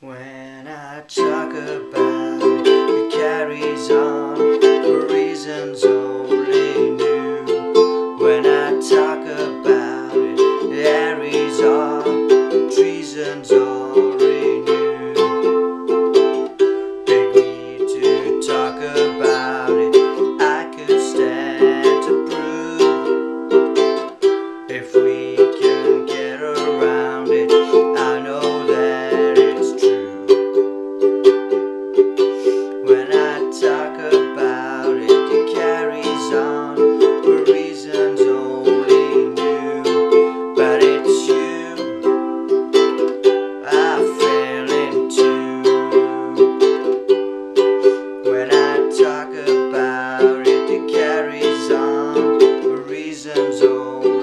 When I talk about Thank you.